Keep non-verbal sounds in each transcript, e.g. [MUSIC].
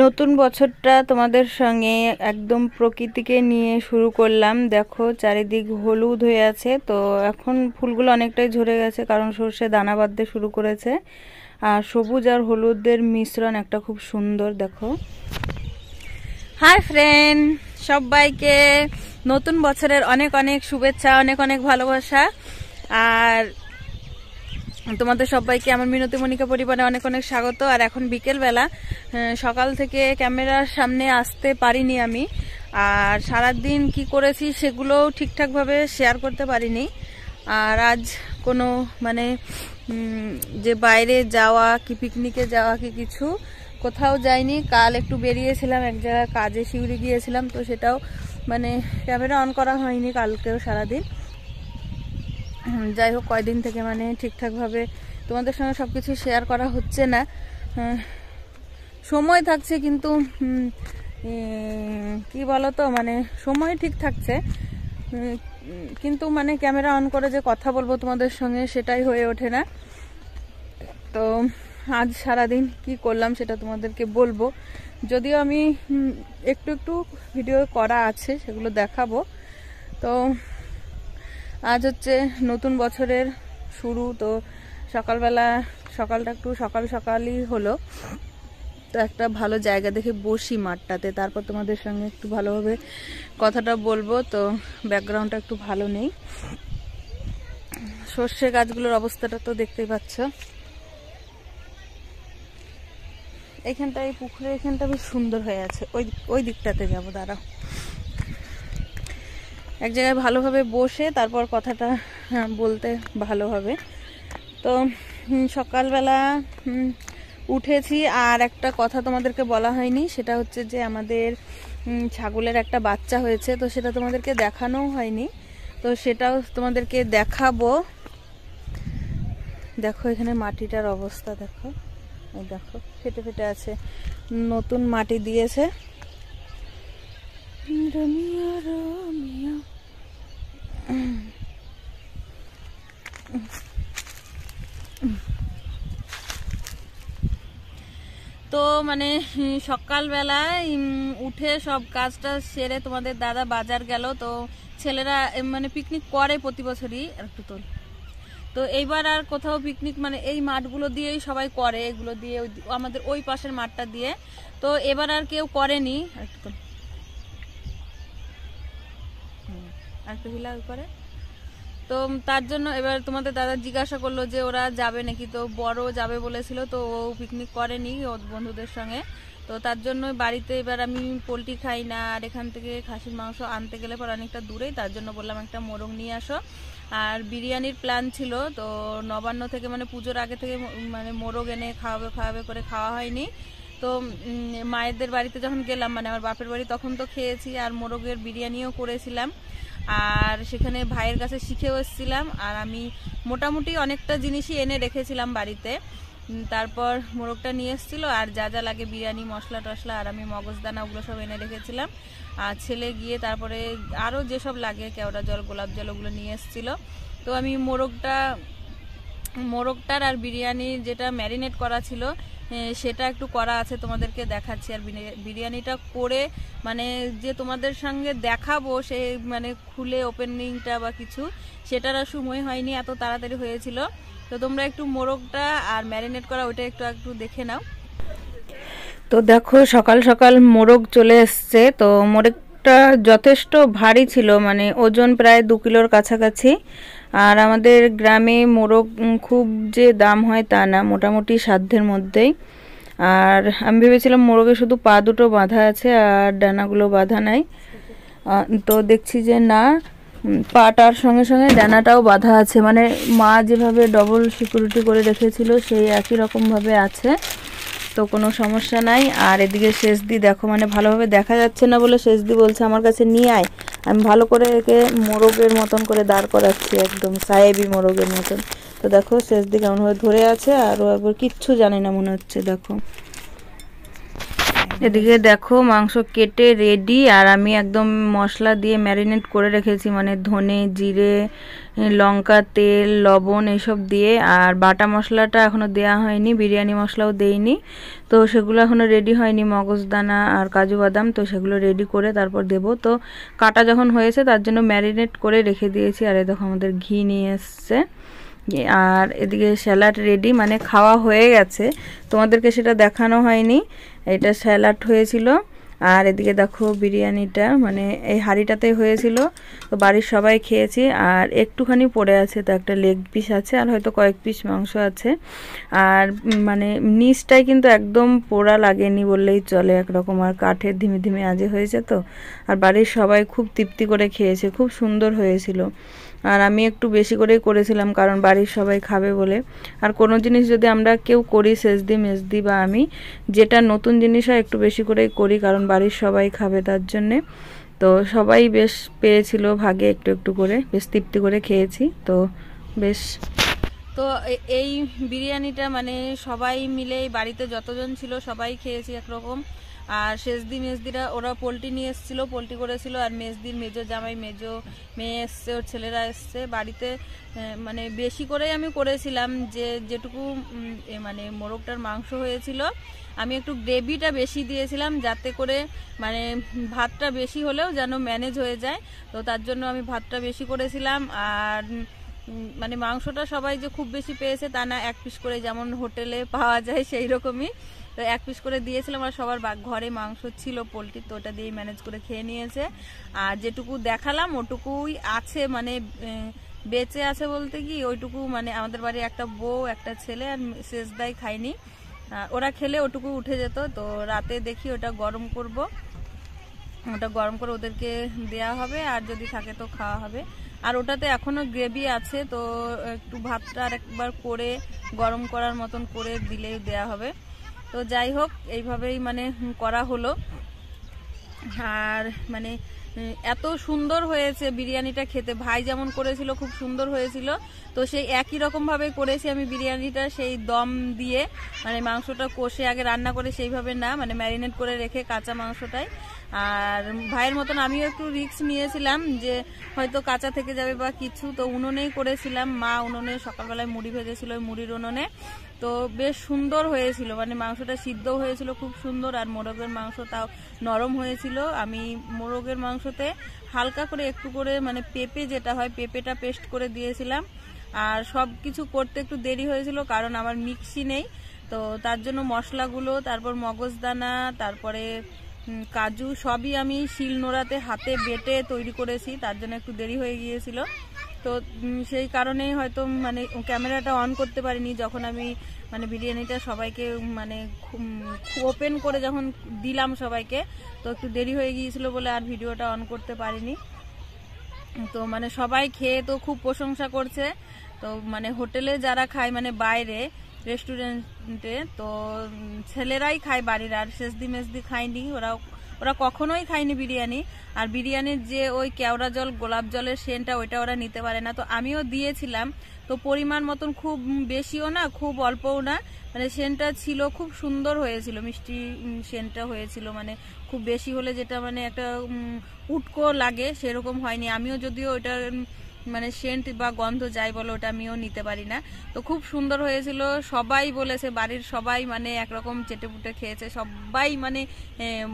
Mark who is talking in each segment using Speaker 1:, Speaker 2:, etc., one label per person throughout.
Speaker 1: নতুন বছরটা তোমাদের সঙ্গে একদম প্রকৃতিকে নিয়ে শুরু করলাম। দেখো, চারিদিক হলুদ হয়ে আছে। তো এখন ফুলগুলো অনেকটাই ঝরে গেছে, কারণ সর্ষে দানা বাঁধতে শুরু করেছে। আর সবুজ আর হলুদের মিশ্রণ একটা খুব সুন্দর, দেখো। হাই ফ্রেন্ড, সবাইকে নতুন বছরের অনেক অনেক শুভেচ্ছা, অনেক অনেক ভালোবাসা। আর তোমাদের সবাইকে আমার মিনতি মনিকা পরিবারে অনেক অনেক স্বাগত। আর এখন বিকেলবেলা সকাল থেকে ক্যামেরার সামনে আসতে পারিনি আমি। আর সারাদিন কি করেছি সেগুলোও ঠিকঠাকভাবে শেয়ার করতে পারিনি। আর আজ কোনো মানে যে বাইরে যাওয়া, কি পিকনিকে যাওয়া, কি কিছু কোথাও যাইনি। কাল একটু বেরিয়েছিলাম, এক জায়গায় কাজে শিউরি গিয়েছিলাম, তো সেটাও মানে ক্যামেরা অন করা হয়নি কালকেও সারাদিন। যাই হোক, কয়দিন থেকে মানে ঠিকঠাকভাবে তোমাদের সঙ্গে সব কিছু শেয়ার করা হচ্ছে না। সময় থাকছে কিন্তু কি বলতো মানে সময় ঠিক থাকছে। কিন্তু মানে ক্যামেরা অন করে যে কথা বলব তোমাদের সঙ্গে সেটাই হয়ে ওঠে না। তো আজ সারাদিন কি করলাম সেটা তোমাদেরকে বলব। যদিও আমি একটু একটু ভিডিও করা আছে, সেগুলো দেখাবো। তো আজ হচ্ছে নতুন বছরের শুরু, তো সকালবেলা সকালটা একটু সকাল সকালই হলো। তো একটা ভালো জায়গা দেখে বসি মাঠটাতে, তারপর তোমাদের সঙ্গে একটু ভালোভাবে কথাটা বলব। তো ব্যাকগ্রাউন্ডটা একটু ভালো নেই। সর্ষে গাছগুলোর অবস্থাটা তো দেখতেই পাচ্ছ। এখানটা এই পুকুরের এখানটা বেশ সুন্দর হয়ে আছে। ওই ওই দিকটাতে যাব, দাঁড়াও। এক জায়গায় ভালোভাবে বসে তারপর কথাটা বলতে ভালো হবে। তো সকালবেলা উঠেছি আর একটা কথা তোমাদেরকে বলা হয়নি, সেটা হচ্ছে যে আমাদের ছাগলের একটা বাচ্চা হয়েছে, তো সেটা তোমাদেরকে দেখানোও হয়নি। তো সেটাও তোমাদেরকে দেখাবো। দেখো এখানে মাটিটার অবস্থা, দেখো। দেখো, ফেটে ফেটে আছে। নতুন মাটি দিয়েছে। রমিয়া রমিয়া। তো মানে সকালবেলায় উঠে সব কাজটা সেরে তোমাদের দাদা বাজার গেল। তো ছেলেরা মানে পিকনিক করে প্রতি বছরই একটু তোল তো এইবার আর কোথাও পিকনিক মানে এই মাঠগুলো দিয়েই সবাই করে, এগুলো দিয়ে আমাদের ওই পাশের মাঠটা দিয়ে। তো এবার আর কেউ করেনি একটু তোল একটু হিলা করে? তো তার জন্য এবার তোমাদের দাদা জিজ্ঞাসা করল যে ওরা যাবে নাকি। তো বড় যাবে বলেছিল, তো ও পিকনিক করেনি ওর বন্ধুদের সঙ্গে। তো তার জন্য বাড়িতে এবার আমি পোলট্রি খাই না, আর এখান থেকে খাসির মাংস আনতে গেলে পর অনেকটা দূরেই, তার জন্য বললাম একটা মোরগ নিয়ে আসো। আর বিরিয়ানির প্ল্যান ছিল, তো নবান্ন থেকে মানে পুজোর আগে থেকে মানে মোরগ এনে খাওয়াবে খাওয়াবে করে খাওয়া হয়নি। তো মায়েদের বাড়িতে যখন গেলাম মানে আমার বাপের বাড়ি, তখন তো খেয়েছি, আর মোরগের বিরিয়ানিও করেছিলাম। আর সেখানে ভাইয়ের কাছে শিখেও এসেছিলাম। আর আমি মোটামুটি অনেকটা জিনিসই এনে রেখেছিলাম বাড়িতে। তারপর মোরগটা নিয়ে এসেছিল আর যা যা লাগে বিরিয়ানি, মশলা টশলা আর আমি মগজদানা ওগুলো সব এনে রেখেছিলাম। আর ছেলে গিয়ে তারপরে আরও যেসব লাগে কেওড়া জল, গোলাপ জল ওগুলো নিয়ে এসেছিল। তো আমি মোরগটা মোরগটার আর বিরিয়ানির যেটা ম্যারিনেট করা ছিল সেটা একটু করা আছে, তোমাদেরকে দেখাচ্ছি। আর বিরিয়ানিটা করে মানে যে তোমাদের সঙ্গে দেখাবো, সে মানে খুলে ওপেনিংটা বা কিছু, সেটার আর সময় হয়নি, এত তাড়াতাড়ি হয়েছিল। তো তোমরা একটু মোরগটা আর ম্যারিনেট করা, ওইটা একটু একটু দেখে নাও। তো দেখো, সকাল সকাল মোরগ চলে এসছে। তো মোরগটা যথেষ্ট ভারী ছিল মানে ওজন প্রায় দু কিলোর কাছাকাছি। আর আমাদের গ্রামে মোরগ খুব যে দাম হয় তা না, মোটামুটি সাধ্যের মধ্যেই। আর আমি ভেবেছিলাম মোরগে শুধু পা দুটো বাঁধা আছে আর ডানাগুলো বাঁধা নাই। তো দেখছি যে না পাটার সঙ্গে সঙ্গে ডানাটাও বাঁধা আছে। মানে মা যেভাবে ডবল সিকিউরিটি করে রেখেছিল, সেই একই রকমভাবে আছে। তো কোনো সমস্যা নাই। আর এদিকে শেষ দি দেখো মানে ভালোভাবে দেখা যাচ্ছে না বলে শেষ দি বলছে আমার কাছে নিয়ে আয়। আমি ভালো করে একে মোরগের মতন করে দাঁড় করাচ্ছি একদম, সাহেবি মোরগের মতন। তো দেখো শেষ দিকে কেমনভাবে ধরে আছে, আর ও একবার কিচ্ছু জানে না মনে হচ্ছে, দেখো। এদিকে দেখো, মাংস কেটে রেডি আর আমি একদম মশলা দিয়ে ম্যারিনেট করে রেখেছি মানে ধনে, জিরে, লঙ্কা, তেল, লবণ এসব দিয়ে। আর বাটা মশলাটা এখনও দেওয়া হয়নি, বিরিয়ানি মশলাও দেইনি। তো সেগুলো এখনও রেডি হয়নি, মগজদানা আর কাজু বাদাম, তো সেগুলো রেডি করে তারপর দেব। তো কাটা যখন হয়েছে, তার জন্য ম্যারিনেট করে রেখে দিয়েছি। আর এ দেখো আমাদের ঘি নিয়ে এসছে। আর এদিকে স্যালাড রেডি মানে খাওয়া হয়ে গেছে। তোমাদেরকে সেটা দেখানো হয়নি। এটা স্যালাড হয়েছিল। আর এদিকে দেখো বিরিয়ানিটা মানে এই হাঁড়িটাতে হয়েছিল। তো বাড়ির সবাই খেয়েছি। আর একটুখানি পড়ে আছে, তো একটা লেগ পিস আছে, আর হয়তো কয়েক পিস মাংস আছে। আর মানে নিচটাই কিন্তু একদম পোড়া লাগেনি বললেই চলে, একরকম। আর কাঠের ধিমে ধিমে আজে হয়েছে তো। আর বাড়ির সবাই খুব তৃপ্তি করে খেয়েছে, খুব সুন্দর হয়েছিল। আর আমি একটু বেশি করেই করেছিলাম, কারণ বাড়ির সবাই খাবে বলে। আর কোনো জিনিস যদি আমরা কেউ করি সেজদি মেজদি বা আমি, যেটা নতুন জিনিস হয় একটু বেশি করেই করি, কারণ বাড়ির সবাই খাবে তার জন্যে। তো সবাই বেশ পেয়েছিল ভাগে একটু একটু করে, বেশ তৃপ্তি করে খেয়েছি। তো বেশ। তো এই বিরিয়ানিটা মানে সবাই মিলে বাড়িতে যতজন ছিল সবাই খেয়েছি একরকম। আর শেষদি মেজদিরা, ওরা পোলট্রি নিয়ে এসেছিল পোলট্রি করেছিল, আর মেজদির মেজো জামাই, মেজো মেয়ে এসছে, ওর ছেলেরা এসছে। বাড়িতে মানে বেশি করেই আমি করেছিলাম যে, যেটুকু মানে মোরগটার মাংস হয়েছিল, আমি একটু গ্রেভিটা বেশি দিয়েছিলাম যাতে করে মানে ভাতটা বেশি হলেও যেন ম্যানেজ হয়ে যায়। তো তার জন্য আমি ভাতটা বেশি করেছিলাম, আর মানে মাংসটা সবাই যে খুব বেশি পেয়েছে তা না, এক পিস করে যেমন হোটেলে পাওয়া যায় সেই রকমই। তো এক পিস করে দিয়েছিলাম আর সবার ঘরে মাংস ছিল, পোলট্রি, তো ওটা দিয়ে ম্যানেজ করে খেয়ে নিয়েছে। আর যেটুকু দেখালাম, ওটুকুই আছে মানে বেঁচে আছে বলতে কি, ওইটুকু মানে আমাদের বাড়ি একটা বউ, একটা ছেলে, আর শেষ দায় খায়নি ওরা খেলে ওটুকু উঠে যেত, তো রাতে দেখি ওটা গরম করব। ওটা গরম করে ওদেরকে দেয়া হবে, আর যদি থাকে তো খাওয়া হবে। আর ওটাতে এখনও গ্রেভি আছে, তো একটু ভাতটা আর একবার করে গরম করার মতন করে দিলেই দেয়া হবে। তো যাই হোক, এইভাবেই মানে করা হলো। আর মানে এত সুন্দর হয়েছে বিরিয়ানিটা খেতে। ভাই যেমন করেছিল, খুব সুন্দর হয়েছিল। তো সেই একই রকমভাবে করেছি আমি বিরিয়ানিটা, সেই দম দিয়ে। মানে মাংসটা কষে আগে রান্না করে সেইভাবে না মানে ম্যারিনেট করে রেখে কাঁচা মাংসটাই। আর ভাইয়ের মতন আমিও একটু রিক্স নিয়েছিলাম যে হয়তো কাঁচা থেকে যাবে বা কিছু, তো উনুনেই করেছিলাম। মা উনুনে সকালবেলায় মুড়ি ভেজেছিল ওই মুড়ির উনুনে। তো বেশ সুন্দর হয়েছিল মানে মাংসটা সিদ্ধ হয়েছিল খুব সুন্দর আর মোরগের মাংস তাও নরম হয়েছিল। আমি মোরগের মাংসতে হালকা করে একটু করে মানে পেঁপে যেটা হয়, পেঁপেটা পেস্ট করে দিয়েছিলাম। আর সব কিছু করতে একটু দেরি হয়েছিল কারণ আমার মিক্সি নেই। তো তার জন্য মশলাগুলো, তারপর মগজদানা, তারপরে কাজু সবই আমি শিল নোড়াতে হাতে বেটে তৈরি করেছি, তার জন্য একটু দেরি হয়ে গিয়েছিল। তো সেই কারণেই হয়তো মানে ক্যামেরাটা অন করতে পারিনি, যখন আমি মানে বিরিয়ানিটা সবাইকে মানে ওপেন করে যখন দিলাম সবাইকে, তো একটু দেরি হয়ে গিয়েছিল বলে আর ভিডিওটা অন করতে পারিনি। তো মানে সবাই খেয়ে তো খুব প্রশংসা করছে। তো মানে হোটেলে যারা খায় মানে বাইরে রেস্টুরেন্টে তো ছেলেরাই খায় বাড়ির, আর শেষদি মেসদি খায়নি। ওরা ওরা কখনোই খায়নি বিরিয়ানি। আর বিরিয়ানির যে ওই কেওড়া জল, গোলাপ জলের সেন্টটা, ওইটা ওরা নিতে পারে না। তো আমিও দিয়েছিলাম। তো পরিমাণ মতন খুব বেশিও না, খুব অল্পও না। মানে সেন্টটা ছিল, খুব সুন্দর হয়েছিল। মিষ্টি সেন্টটা হয়েছিল। মানে খুব বেশি হলে যেটা মানে একটা উটকো লাগে, সেরকম হয়নি। আমিও যদিও ওইটা মানে সেন্ট বা গন্ধ যাই বলো, ওটা আমিও নিতে পারি না। তো খুব সুন্দর হয়েছিল। সবাই বলেছে, বাড়ির সবাই মানে একরকম চেটে পুটে খেয়েছে। সবাই মানে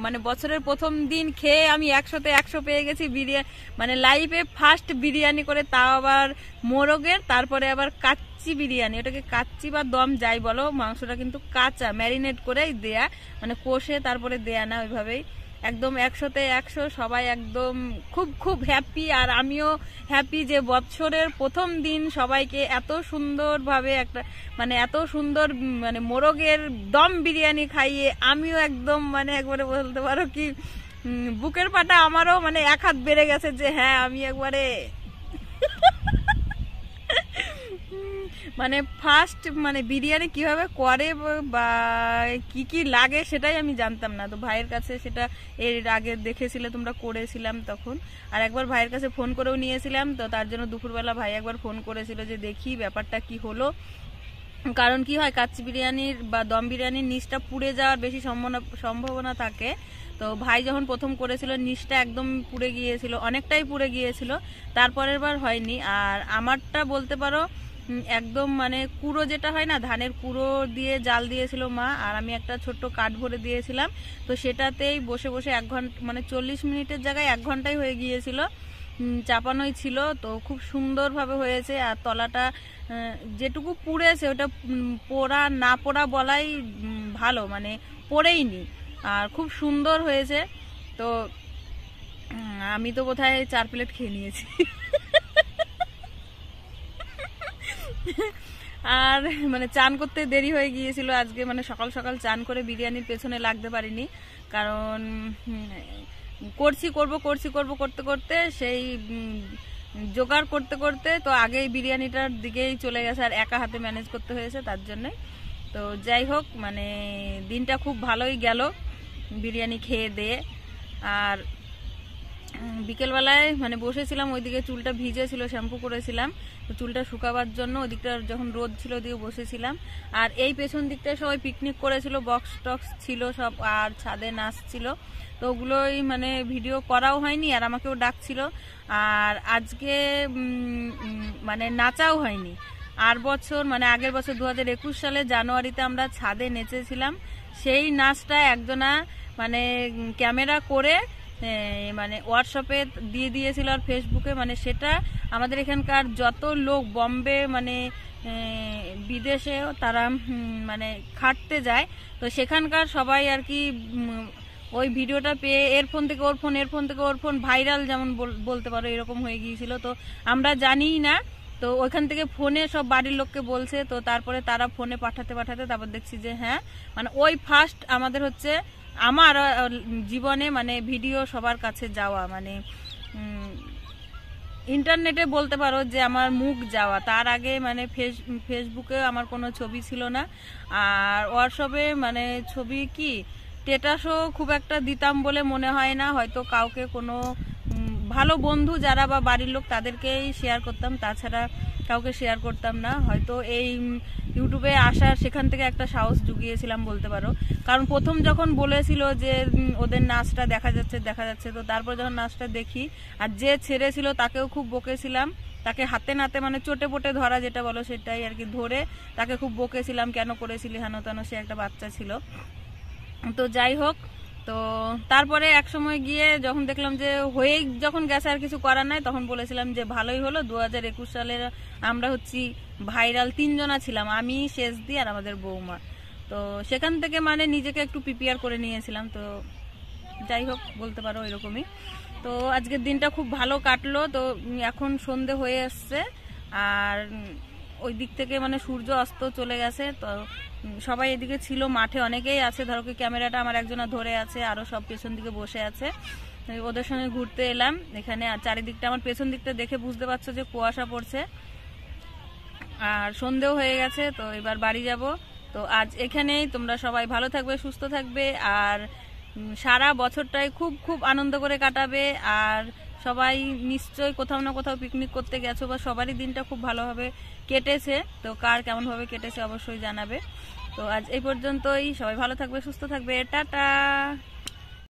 Speaker 1: মানে বছরের প্রথম দিন খেয়ে আমি একশোতে একশো পেয়ে গেছি বিরিয়ানি মানে লাইফে ফার্স্ট বিরিয়ানি করে, তাও আবার মোরগের, তারপরে আবার কাচ্চি বিরিয়ানি। ওটাকে কাচ্চি বা দম যাই বলো, মাংসটা কিন্তু কাঁচা, ম্যারিনেট করেই দেয়া মানে কষে তারপরে দেয়া না ওইভাবেই। একদম একশোতে একশো, সবাই একদম খুব খুব হ্যাপি আর আমিও হ্যাপি যে বৎসরের প্রথম দিন সবাইকে এত সুন্দরভাবে একটা মানে এত সুন্দর মানে মোরগের দম বিরিয়ানি খাইয়ে আমিও একদম মানে একবারে বলতে পারো কি বুকের পাটা আমারও মানে এক হাত বেড়ে গেছে যে হ্যাঁ আমি একবারে মানে ফার্স্ট মানে বিরিয়ানি কীভাবে করে বা কি কি লাগে সেটাই আমি জানতাম না। তো ভাইয়ের কাছে সেটা এর আগে দেখেছিলে, তোমরা করেছিলাম তখন। আর একবার ভাইয়ের কাছে ফোন করেও নিয়েছিলাম, তো তার জন্য দুপুরবেলা ভাই একবার ফোন করেছিল যে দেখি ব্যাপারটা কি হলো। কারণ কি হয়, কাচ্চি বিরিয়ানির বা দম বিরিয়ানির নিচটা পুড়ে যাওয়ার বেশি সম্ভাবনা সম্ভাবনা থাকে। তো ভাই যখন প্রথম করেছিল, নিচটা একদম পুড়ে গিয়েছিল, অনেকটাই পুড়ে গিয়েছিল। তারপরের বার হয়নি। আর আমারটা বলতে পারো একদম মানে কুড়ো যেটা হয় না, ধানের কুড়ো দিয়ে জাল দিয়েছিল মা, আর আমি একটা ছোট্ট কাঠ ভরে দিয়েছিলাম। তো সেটাতেই বসে বসে এক ঘণ্টা মানে চল্লিশ মিনিটের জায়গায় এক ঘন্টাই হয়ে গিয়েছিল। চাপানোই ছিল, তো খুব সুন্দরভাবে হয়েছে। আর তলাটা যেটুকু পুড়েছে ওটা পোড়া, না পোড়া বলাই ভালো মানে পড়েই নি আর খুব সুন্দর হয়েছে। তো আমি তো কোথায় চার প্লেট খেয়ে নিয়েছি। [LAUGHS] আর মানে চান করতে দেরি হয়ে গিয়েছিল। আজকে মানে সকাল সকাল চান করে বিরিয়ানির পেছনে লাগতে পারিনি। কারণ করছি, করব করছি, করব, করতে করতে সেই জোগাড় করতে করতে তো আগেই বিরিয়ানিটার দিকেই চলে গেছে আর একা হাতে ম্যানেজ করতে হয়েছে তার জন্যই তো যাই হোক মানে দিনটা খুব ভালোই গেল বিরিয়ানি খেয়ে দিয়ে। আর বিকেলবেলায় মানে বসেছিলাম, ওইদিকে চুলটা ভিজে ছিল শ্যাম্পু করেছিলাম চুলটা শুকাবার জন্য ওদিকটা যখন রোদ ছিল ওদিকে বসেছিলাম। আর এই পেছন দিকটায় সবাই পিকনিক করেছিল বক্স টক্স ছিল সব, আর ছাদে নাচছিল তো ওগুলোই মানে ভিডিও করাও হয়নি, আর আমাকেও ডাকছিল। আর আজকে মানে নাচাও হয়নি। আর বছর মানে আগের বছর দু হাজার একুশ সালে জানুয়ারিতে আমরা ছাদে নেচেছিলাম। সেই নাচটা একজনা মানে ক্যামেরা করে মানে হোয়াটসঅ্যাপে দিয়ে দিয়েছিল আর ফেসবুকে মানে সেটা আমাদের এখানকার যত লোক বম্বে মানে বিদেশেও তারা মানে খাটতে যায়, তো সেখানকার সবাই আর কি ওই ভিডিওটা পেয়ে এর ফোন থেকে ওর ফোন এর ফোন থেকে ওর ফোন ভাইরাল যেমন বল- বলতে পারো এরকম হয়ে গিয়েছিল, তো আমরা জানিই না, তো ওইখান থেকে ফোনে সব বাড়ির লোককে বলছে, তো তারপরে তারা ফোনে পাঠাতে পাঠাতে তারপর দেখছি যে হ্যাঁ মানে ওই ফার্স্ট আমাদের হচ্ছে আমার জীবনে মানে ভিডিও সবার কাছে যাওয়া মানে ইন্টারনেটে বলতে পারো যে আমার মুখ যাওয়া। তার আগে মানে ফেস, ফেসবুকে আমার কোনো ছবি ছিল না। আর হোয়াটসঅ্যাপে মানে ছবি কি স্টেটাসও খুব একটা দিতাম বলে মনে হয় না। হয়তো কাউকে কোনো ভালো বন্ধু যারা বা বাড়ির লোক তাদেরকেই শেয়ার করতাম। তাছাড়া কাউকে শেয়ার করতাম না। হয়তো এই ইউটিউবে আসার সেখান থেকে একটা সাহস জুগিয়েছিলাম বলতে পারো। কারণ প্রথম যখন বলেছিল যে ওদের নাচটা দেখা যাচ্ছে দেখা যাচ্ছে, তো তারপর যখন নাচটা দেখি, আর যে ছেড়েছিল তাকেও খুব বকেছিলাম। তাকে হাতে নাতে মানে চোটে পোটে ধরা যেটা বলো সেটাই আর কি ধরে তাকে খুব বকেছিলাম, কেন করেছিলি হেন তেন, সে একটা বাচ্চা ছিল। তো যাই হোক তো তারপরে এক সময় গিয়ে যখন দেখলাম যে হয়েই যখন গেছে আর কিছু করার নাই, তখন বলেছিলাম যে ভালোই হলো। দু হাজার একুশ সালের আমরা হচ্ছি ভাইরাল তিনজনা ছিলাম, আমি শেষ দি আর আমাদের বৌমা। তো সেখান থেকে মানে নিজেকে একটু প্রিপেয়ার করে নিয়েছিলাম। তো যাই হোক, বলতে পারো এরকমই তো আজকের দিনটা খুব ভালো কাটলো। তো এখন সন্ধে হয়ে এসছে। আর ওই দিক থেকে মানে সূর্য অস্ত চলে গেছে, তো সবাই এদিকে ছিল, মাঠে অনেকেই আছে। ধরো কি ক্যামেরাটা আমার একজনা ধরে আছে, আরও সব পেছন দিকে বসে আছে। ওদের সঙ্গে ঘুরতে এলাম, এখানে আর চারিদিকটা আমার পেছন দিকটা দেখে বুঝতে পারছ যে কুয়াশা পড়ছে। আর সন্ধেও হয়ে গেছে, তো এবার বাড়ি যাব। তো আজ এখানেই, তোমরা সবাই ভালো থাকবে, সুস্থ থাকবে। আর সারা বছরটাই খুব খুব আনন্দ করে কাটাবে। আর সবাই নিশ্চয়ই কোথাও না কোথাও পিকনিক করতে গেছো বা সবারই দিনটা খুব ভালোভাবে কেটেছে, তো কার কেমনভাবে কেটেছে অবশ্যই জানাবে। তো আজ এই পর্যন্তই, সবাই ভালো থাকবে, সুস্থ থাকবে, টাটা!